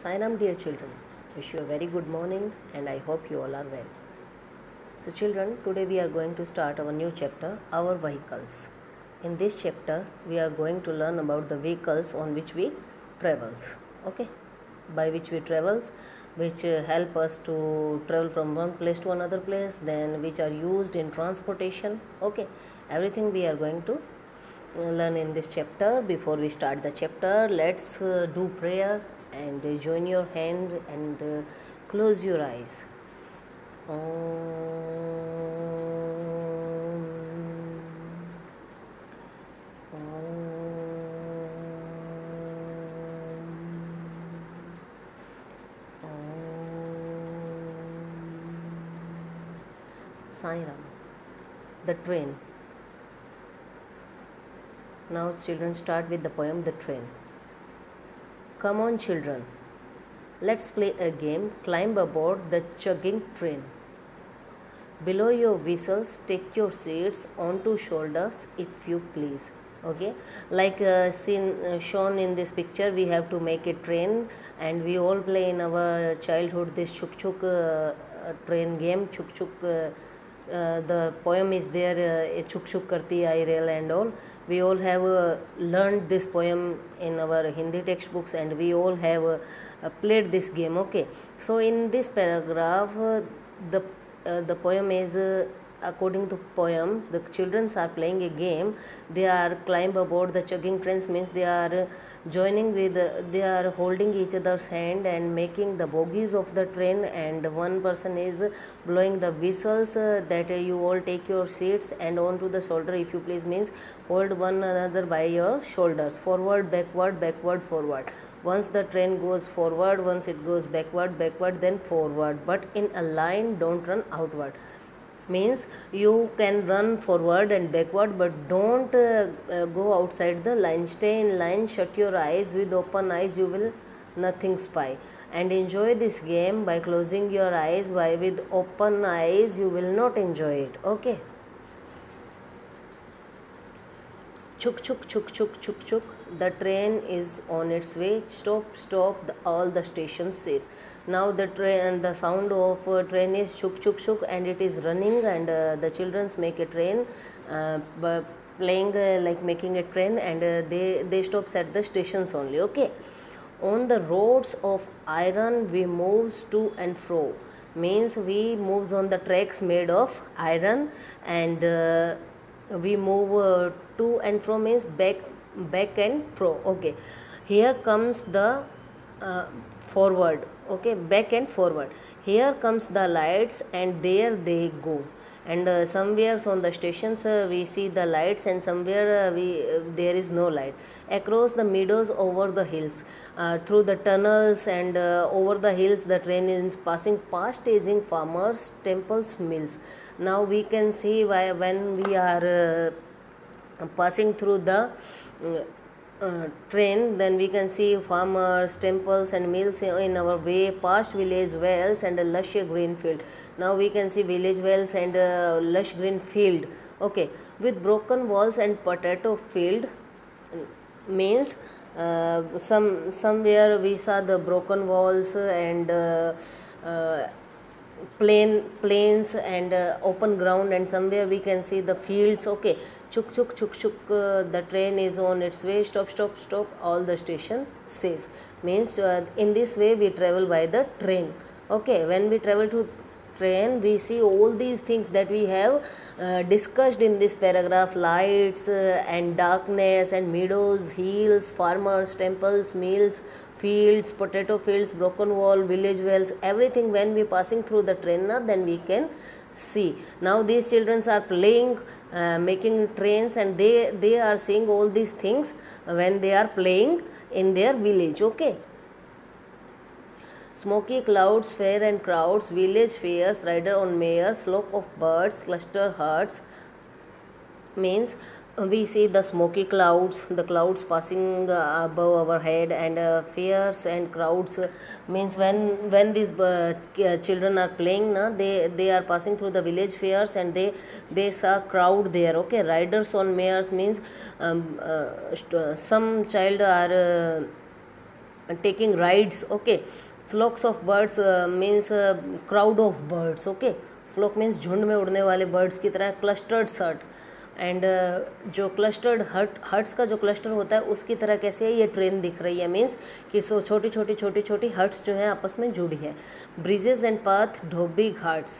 Sairam, dear children. Wish you a very good morning and I hope you all are well. So, children, today we are going to start our new chapter, Our Vehicles. In this chapter, we are going to learn about the vehicles on which we travel. Okay, by which we travels, which uh, help us to travel from one place to another place, then which are used in transportation. Okay, everything we are going to uh, learn in this chapter. Before we start the chapter, let's uh, do prayer and join your hand and uh, close your eyes. Sairam, the train. Now, children, start with the poem The Train. Come on, children. Let's play a game. Climb aboard the chugging train. Below your whistles, take your seats onto shoulders if you please. Okay, like uh, seen uh, shown in this picture, we have to make a train, and we all play in our childhood this chuk chuk uh, uh, train game. Chuk chuk. Uh, the poem is there. Uh, chuk chuk karti and all. We all have uh, learned this poem in our Hindi textbooks, and we all have uh, uh, played this game. Okay, so in this paragraph, uh, the the poem is according to poem the children are playing a game. They are climb aboard the chugging trains means they are joining with they are holding each other's hand and making the bogies of the train and one person is blowing the whistles that you all take your seats and onto the shoulder if you please means hold one another by your shoulders. Forward backward backward forward. Once the train goes forward once it goes backward backward then forward. But in a line don't run outward means you can run forward and backward but don't uh, uh, go outside the line. Stay in line shut your eyes. With open eyes you will nothing spy. And enjoy this game by closing your eyes. By with open eyes you will not enjoy it. Okay? Chuk chuk chuk chuk chuk chuk the train is on its way. Stop stop the, all the stations says. Now the train the sound of uh, train is chuk chuk chuk and it is running and uh, the childrens make a train uh, playing uh, like making a train and uh, they they stops at the stations only okay? On the roads of iron we moves to and fro. Means we moves on the tracks made of iron and uh, we move to and fro means back back and fro okay. Here comes the uh, forward okay back and forward. Here comes the lights and there they go. And uh, somewhere on the stations uh, we see the lights and somewhere uh, we uh, there is no light. Across the meadows over the hills uh, through the tunnels and uh, over the hills the train is passing past aging farmers temples mills. Now we can see why when we are passing through the uh, train then we can see farmers temples and mills in our way past village wells and a lush green field. Now we can see village wells and uh, lush green field. Okay with broken walls and potato field means uh, some somewhere we saw the broken walls and uh, plain plains and uh, open ground and somewhere we can see the fields. Okay chuk chuk chuk chuk uh, the train is on its way. Stop stop stop. All the station says. Means uh, in this way we travel by the train. Okay when we travel to train we see all these things that we have uh, discussed in this paragraph lights uh, and darkness and meadows hills farmers temples mills fields potato fields broken wall village wells everything when we passing through the train na, then we can see. Now these children are playing uh, making trains and they they are seeing all these things when they are playing in their village okay Smoky clouds, fair and crowds, village fairs, rider on mares, flock of birds, cluster herds. Means uh, we see the smoky clouds, the clouds passing uh, above our head, and uh, fairs and crowds. uh, means when when these uh, children are playing, na, they they are passing through the village fairs and they they saw crowd there. Okay, riders on mares means um, uh, some child are. Uh, taking rides okay flocks of birds means crowd of birds okay flock means झुंड में उड़ने वाले birds की तरह clustered sort and uh, जो clustered hut huts का जो cluster होता है उसकी तरह कैसे है? ये ट्रेन दिख रही है मीन्स कि सो छोटी छोटी छोटी छोटी हट्स जो हैं आपस में जुड़ी है. Bridges and path Dhobi Ghats.